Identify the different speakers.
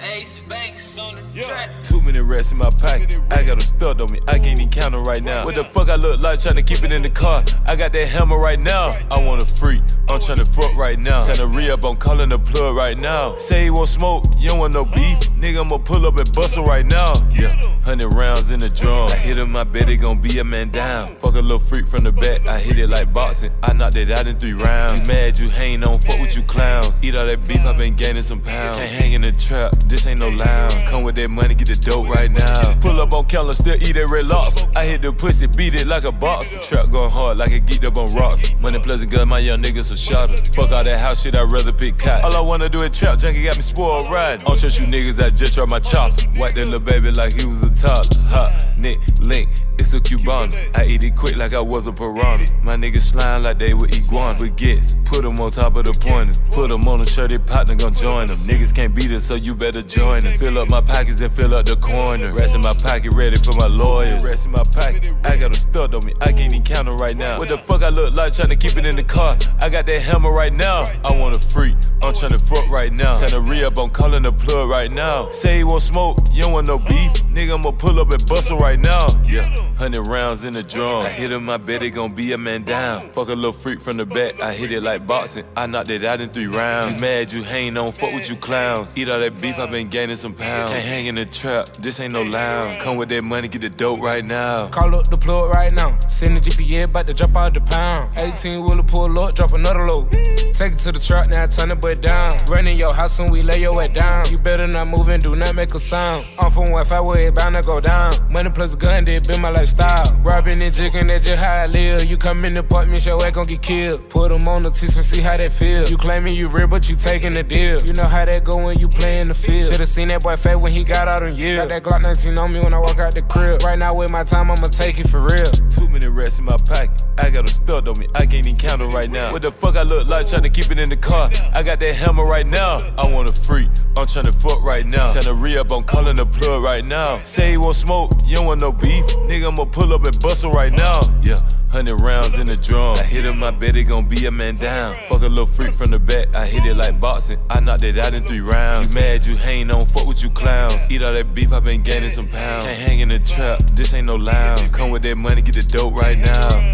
Speaker 1: Ace Banks on the.
Speaker 2: Too many rats in my pocket. I got them stuck on me. I can't even count them right now. What the fuck I look like trying to keep it in the car? I got that hammer right now. I want a freak. I'm trying to fuck right now. Trying to re up. I'm calling the plug right now. Say he want smoke. You don't want no beef. Nigga, I'ma pull up and bustle right now. Yeah, hundred rounds in the drum. I hit him. I bet it gon' be a man down. Fuck a little freak from the back. I hit it like boxing. I knocked it out in three rounds. You mad? You hang on? Fuck with you clowns. All that beef. I been gaining some pounds. Can't hang in the trap. This ain't no lounge. Come with that money, get the dope right now. Pull up on Keller, still eat that red lobster. I hit the pussy, beat it like a boxer. Trap going hard like a geeked up on rocks. Money pleasant gun, my young niggas are shotter. Fuck all that house shit, I'd rather pick cotton. All I wanna do is trap, junkie got me spoiled riding. Don't trust you niggas, I just drop my chopper. Wipe that little baby like he was a toddler. Hot, Nick, I eat it quick like I was a piranha. My niggas slime like they were iguana. With gets, put them on top of the pointers. Put them on a shirt, they partner gon' join them. Niggas can't beat us, so you better join us. Fill up my pockets and fill up the corner. Rest in my pocket, ready for my lawyers. Rest in my pocket, I got them stuck on me. I can't even count them right now. What the fuck I look like trying to keep it in the car? I got that hammer right now. I want a freak, I'm to fuck right now. Trying to re up, I'm calling the plug right now. Say he want smoke, you don't want no beef. Nigga, I'ma pull up and bust him right now. Yeah, hundred rounds in the drum. I hit him, I bet it gon' be a man down. Fuck a little freak from the back, I hit it like boxing. I knocked it out in three rounds. You mad, you hang on, fuck with you clowns. Eat all that beef, I been gaining some pounds. Can't hang in the trap, this ain't no lounge. Come with that money, get the dope right now.
Speaker 3: Call up the plug right now. Send the GPS, about to drop out the pound. 18 wheeler pull up, drop another load. Take it to the truck, now turn it butt down. Run in your house and we lay your way down. You better not move and do not make a sound. I'm from Wi Fi where it bound to go down. Money plus gun, that been my lifestyle. Robbing and jigging, that's just how I live. You come in the apartment, your ass gon' get killed. Put them on the test and see how they feel. You claiming you real, but you taking the deal. You know how that go when you play in the field. Should've seen that boy fat when he got out on years. Got that Glock 19 on me when I walk out the crib. Right now with my time, I'ma take it for real.
Speaker 2: Too many rats in my pocket. I got them stuck on me. I can't even count them right now. What the fuck I look like trying to keep it in the car? I got that hammer right now. I want a freak. I'm trying to fuck right now. Trying to re up, I'm calling the plug right now. Say he want smoke, you don't want no beef. Nigga, I'ma pull up and bustle right now. Yeah, hundred rounds in the drum. I hit him, I bet it gon' be a man down. Fuck a little freak from the back. I hit it like boxing. I knocked it out in three rounds. You mad, you hang on, fuck with you clowns. Eat all that beef, I been gaining some pounds. Can't hang in the trap, this ain't no lounge. Come with that money, get the dope right now.